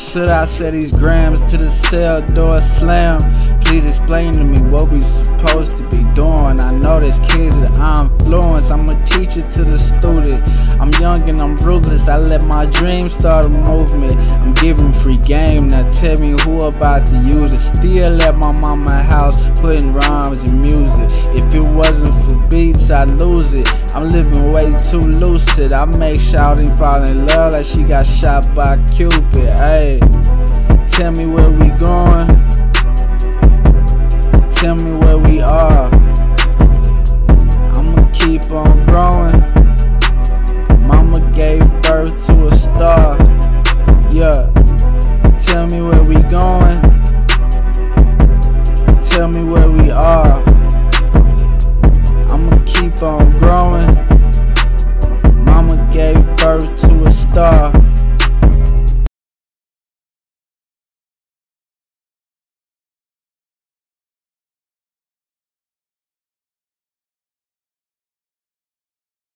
Should I set these grams to the cell door slam? Please explain to me what we supposed to be doing. I know there's kids that I influence. I'm a teacher to the student. I'm young and I'm ruthless. I let my dreams start a movement. I'm giving free game. Now tell me who about to use it. Still at my mama house putting rhymes and music. If it wasn't for beats, I'd lose it. I'm living too lucid. I make shouting fall in love like she got shot by Cupid. Hey, tell me where we going. Tell me where we are. I'ma keep on growing. Mama gave birth to a star. Yeah. Tell me where we going.